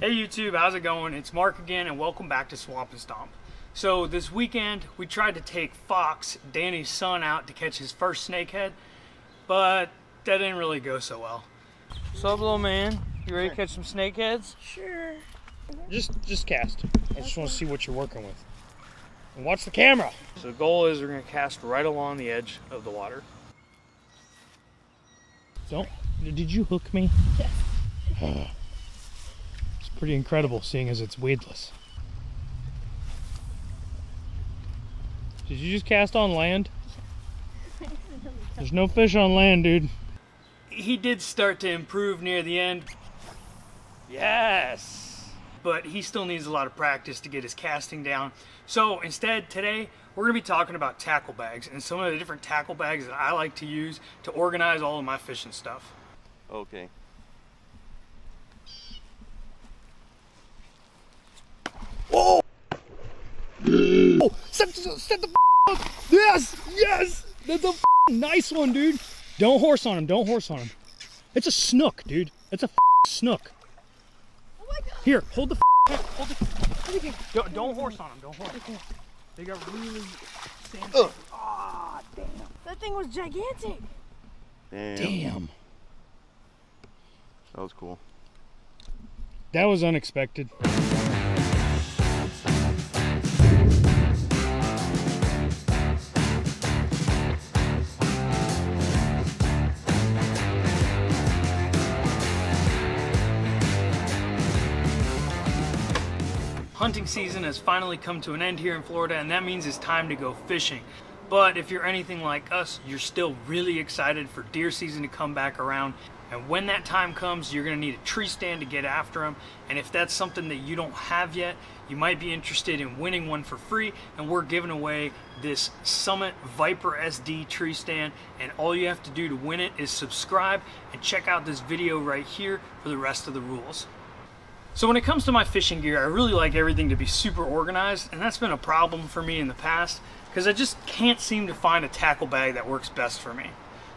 Hey YouTube, how's it going? It's Mark again and welcome back to Swamp N Stomp. So this weekend we tried to take Fox, Danny's son, out to catch his first snakehead, but that didn't really go so well. What's up little man? You ready to catch some snakeheads? Sure. Just just cast. I just want to see what you're working with. And watch the camera. So the goal is we're gonna cast right along the edge of the water. Don't did you hook me? Yes. It's pretty incredible seeing as it's weedless. Did you just cast on land? There's no fish on land, dude. He did start to improve near the end. Yes. But he still needs a lot of practice to get his casting down. So instead, today, we're going to be talking about tackle bags and some of the different tackle bags that I like to use to organize all of my fishing stuff. Okay. Set, set the up. Yes! Yes! That's a nice one, dude. Don't horse on him. Don't horse on him. It's a snook, dude. It's a snook. Oh my god. Here, hold the hold the don't, don't horse on them. Don't horse. They got really sandy. Ah, damn. That thing was gigantic. Damn. Damn. That was cool. That was unexpected. Hunting season has finally come to an end here in Florida, and that means it's time to go fishing. But if you're anything like us, you're still really excited for deer season to come back around. And when that time comes, you're gonna need a tree stand to get after them. And if that's something that you don't have yet, you might be interested in winning one for free. And we're giving away this Summit Viper SD tree stand. And all you have to do to win it is subscribe and check out this video right here for the rest of the rules. So when it comes to my fishing gear, I really like everything to be super organized, and that's been a problem for me in the past because I just can't seem to find a tackle bag that works best for me.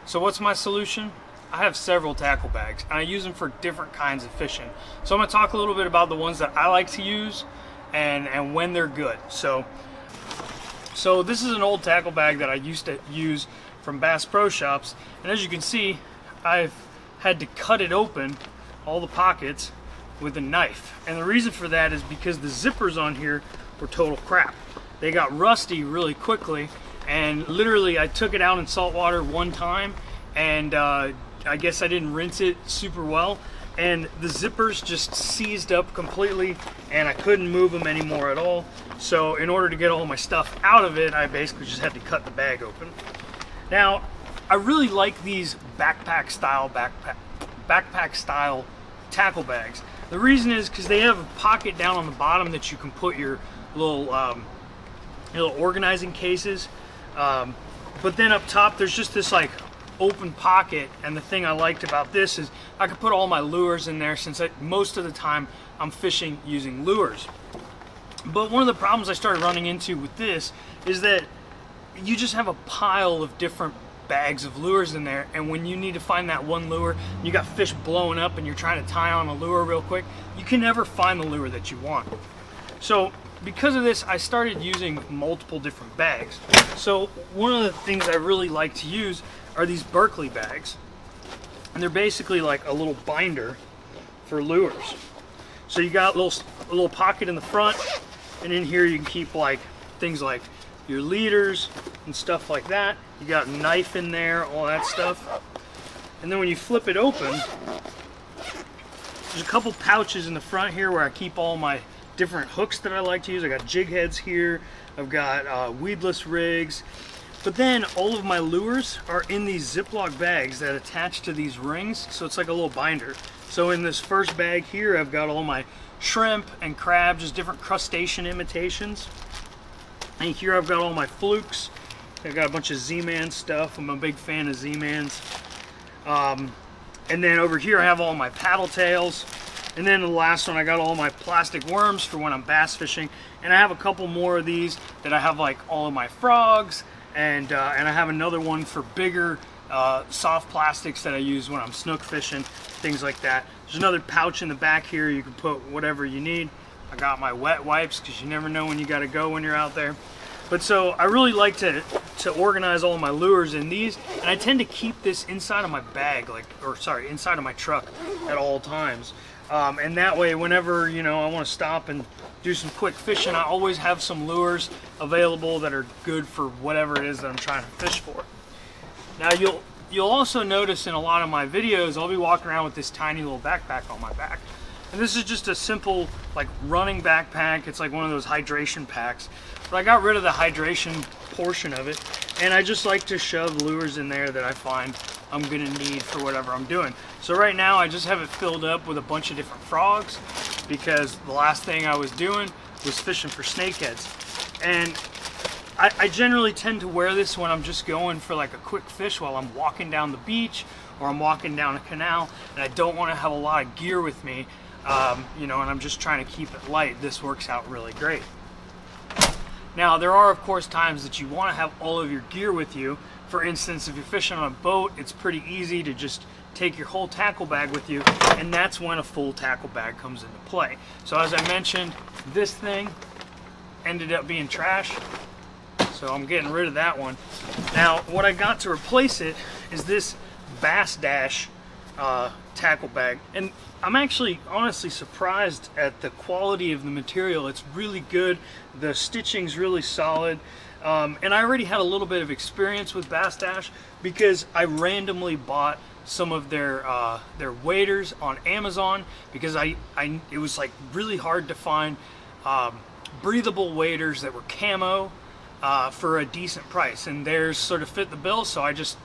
So what's my solution? I have several tackle bags, and I use them for different kinds of fishing. So I'm to talk a little bit about the ones that I like to use and, and when they're good. So, so this is an old tackle bag that I used to use from Bass Pro Shops, and as you can see, I've had to cut it open, all the pockets, with a knife. And the reason for that is because the zippers on here were total crap. They got rusty really quickly and literally I took it out in salt water one time and uh, I guess I didn't rinse it super well and the zippers just seized up completely and I couldn't move them anymore at all. So in order to get all my stuff out of it, I basically just had to cut the bag open. Now, I really like these backpack style backpack backpack style tackle bags. The reason is because they have a pocket down on the bottom that you can put your little um, little organizing cases. Um, but then up top, there's just this like open pocket. And the thing I liked about this is I could put all my lures in there since I, most of the time I'm fishing using lures. But one of the problems I started running into with this is that you just have a pile of different bags of lures in there and when you need to find that one lure you got fish blowing up and you're trying to tie on a lure real quick you can never find the lure that you want. So because of this I started using multiple different bags. So one of the things I really like to use are these Berkley bags and they're basically like a little binder for lures. So you got a little a little pocket in the front and in here you can keep like things like your leaders and stuff like that. You got knife in there, all that stuff. And then when you flip it open, there's a couple pouches in the front here where I keep all my different hooks that I like to use. I got jig heads here, I've got uh, weedless rigs, but then all of my lures are in these Ziploc bags that attach to these rings, so it's like a little binder. So in this first bag here, I've got all my shrimp and crabs, just different crustacean imitations. And here I've got all my flukes. I've got a bunch of Z-Man stuff. I'm a big fan of Z-Mans. Um, and then over here I have all my paddle tails. And then the last one, I got all my plastic worms for when I'm bass fishing. And I have a couple more of these that I have like all of my frogs. And, uh, and I have another one for bigger uh, soft plastics that I use when I'm snook fishing, things like that. There's another pouch in the back here. You can put whatever you need. I got my wet wipes because you never know when you got to go when you're out there. But so I really like to to organize all my lures in these, and I tend to keep this inside of my bag, like or sorry, inside of my truck at all times. Um, and that way, whenever you know I want to stop and do some quick fishing, I always have some lures available that are good for whatever it is that I'm trying to fish for. Now you'll you'll also notice in a lot of my videos, I'll be walking around with this tiny little backpack on my back. And this is just a simple like running backpack. It's like one of those hydration packs. But I got rid of the hydration portion of it and I just like to shove lures in there that I find I'm gonna need for whatever I'm doing. So right now I just have it filled up with a bunch of different frogs because the last thing I was doing was fishing for snakeheads. And I, I generally tend to wear this when I'm just going for like a quick fish while I'm walking down the beach or I'm walking down a canal and I don't want to have a lot of gear with me, um, you know, and I'm just trying to keep it light. This works out really great. Now, there are, of course, times that you want to have all of your gear with you. For instance, if you're fishing on a boat, it's pretty easy to just take your whole tackle bag with you, and that's when a full tackle bag comes into play. So as I mentioned, this thing ended up being trash, so I'm getting rid of that one. Now, what I got to replace it is this Bassdash uh, tackle bag. And I'm actually honestly surprised at the quality of the material. It's really good. The stitching's really solid. Um, and I already had a little bit of experience with Bassdash because I randomly bought some of their uh, their waders on Amazon because I, I it was like really hard to find um, breathable waders that were camo uh, for a decent price and theirs sort of fit the bill so I just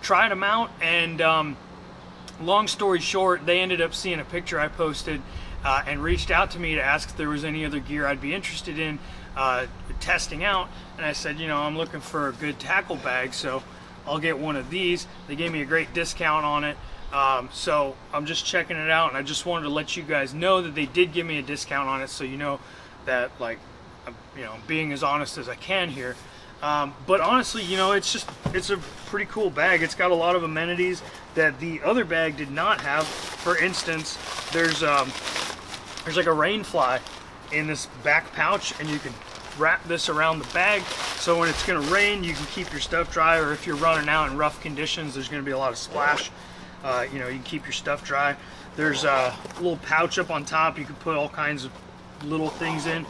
tried them out and um, long story short, they ended up seeing a picture I posted uh, and reached out to me to ask if there was any other gear I'd be interested in uh, testing out. And I said, you know, I'm looking for a good tackle bag, so I'll get one of these. They gave me a great discount on it. Um, so I'm just checking it out, and I just wanted to let you guys know that they did give me a discount on it, so you know that, like, I'm, you know, being as honest as I can here. Um, but honestly, you know, it's just, it's a pretty cool bag. It's got a lot of amenities that the other bag did not have. For instance, there's, um, there's like a rain fly in this back pouch and you can wrap this around the bag. So when it's going to rain you can keep your stuff dry or if you're running out in rough conditions there's going to be a lot of splash. Uh, you know you can keep your stuff dry. There's a little pouch up on top. You can put all kinds of little things in.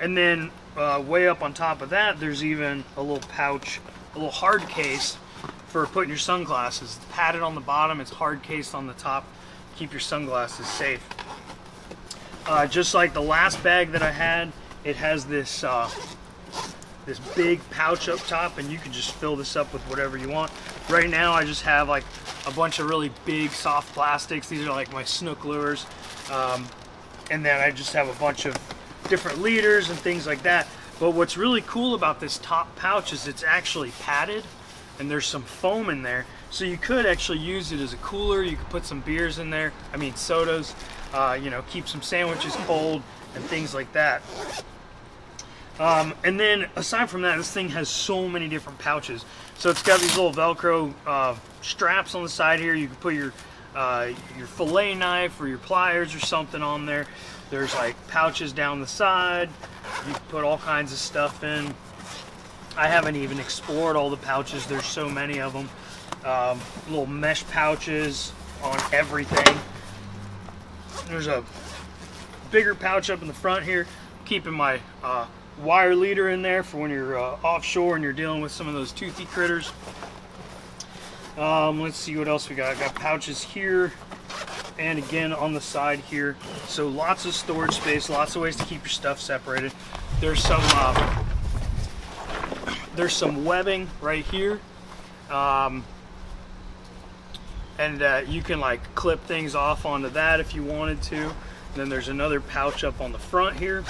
And then uh, way up on top of that, there's even a little pouch, a little hard case for putting your sunglasses. It's padded on the bottom, it's hard cased on the top. Keep your sunglasses safe. Uh, just like the last bag that I had, it has this uh, this big pouch up top, and you can just fill this up with whatever you want. Right now, I just have like a bunch of really big soft plastics. These are like my snook lures, um, and then I just have a bunch of different leaders and things like that. But what's really cool about this top pouch is it's actually padded and there's some foam in there. So you could actually use it as a cooler. You could put some beers in there. I mean sodas, uh, you know, keep some sandwiches cold and things like that. Um, and then aside from that, this thing has so many different pouches. So it's got these little Velcro uh, straps on the side here. You can put your uh, your fillet knife or your pliers or something on there. There's like pouches down the side. You put all kinds of stuff in. I haven't even explored all the pouches. There's so many of them. Um, little mesh pouches on everything. There's a bigger pouch up in the front here, keeping my uh, wire leader in there for when you're uh, offshore and you're dealing with some of those toothy critters. Um, let's see what else we got. I got pouches here and again on the side here. So lots of storage space, lots of ways to keep your stuff separated. There's some uh, there's some webbing right here. Um, and uh, you can like clip things off onto that if you wanted to. And then there's another pouch up on the front here.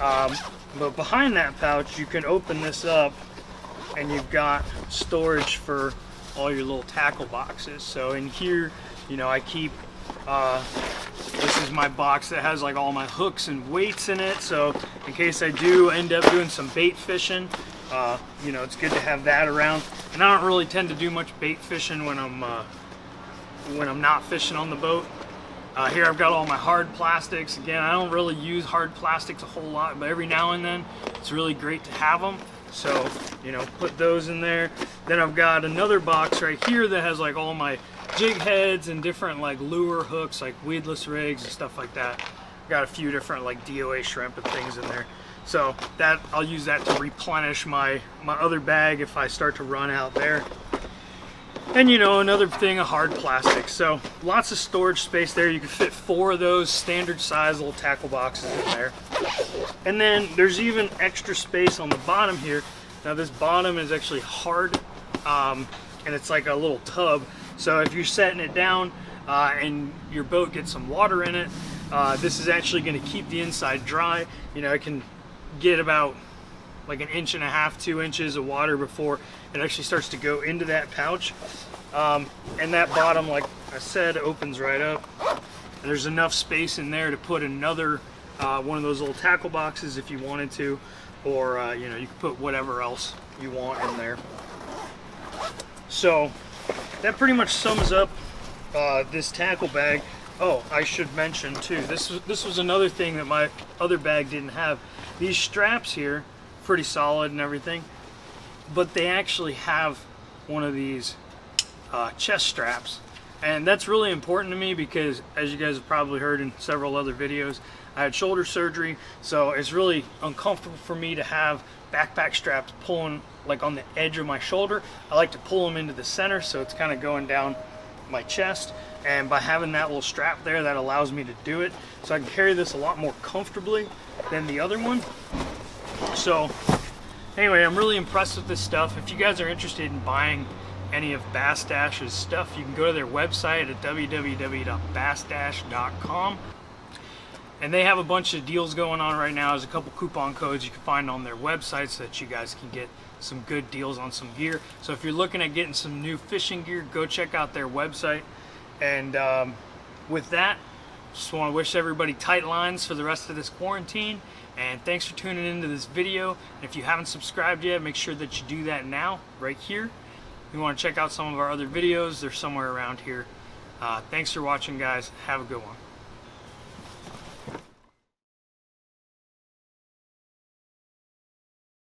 Um, but behind that pouch, you can open this up and you've got storage for all your little tackle boxes. So in here, you know, I keep, uh, this is my box that has like all my hooks and weights in it. So in case I do end up doing some bait fishing, uh, you know, it's good to have that around. And I don't really tend to do much bait fishing when I'm, uh, when I'm not fishing on the boat. Uh, here I've got all my hard plastics. Again, I don't really use hard plastics a whole lot, but every now and then it's really great to have them. So, you know, put those in there. Then I've got another box right here that has like all my jig heads and different like lure hooks, like weedless rigs and stuff like that. Got a few different like DOA shrimp and things in there. So that I'll use that to replenish my, my other bag if I start to run out there. And you know, another thing, a hard plastic. So lots of storage space there. You can fit four of those standard size little tackle boxes in there. And then there's even extra space on the bottom here. Now this bottom is actually hard um, and it's like a little tub. So if you're setting it down uh, and your boat gets some water in it, uh, this is actually going to keep the inside dry. You know, it can get about like an inch and a half, two inches of water before it actually starts to go into that pouch. Um, and that bottom, like I said, opens right up. And there's enough space in there to put another uh, one of those little tackle boxes if you wanted to, or uh, you know, you can put whatever else you want in there. So that pretty much sums up uh, this tackle bag. Oh, I should mention too. This this was another thing that my other bag didn't have. These straps here, pretty solid and everything, but they actually have one of these uh, chest straps, and that's really important to me because, as you guys have probably heard in several other videos, I had shoulder surgery, so it's really uncomfortable for me to have backpack straps pulling like on the edge of my shoulder. I like to pull them into the center, so it's kind of going down my chest. And by having that little strap there that allows me to do it. So I can carry this a lot more comfortably than the other one so anyway I'm really impressed with this stuff if you guys are interested in buying any of Bassdash's stuff you can go to their website at www.bassdash.com and they have a bunch of deals going on right now. There's a couple coupon codes you can find on their website so that you guys can get some good deals on some gear. So if you're looking at getting some new fishing gear, go check out their website. And um, with that, just want to wish everybody tight lines for the rest of this quarantine. And thanks for tuning into this video. If you haven't subscribed yet, make sure that you do that now, right here. If you want to check out some of our other videos, they're somewhere around here. Uh, thanks for watching, guys. Have a good one.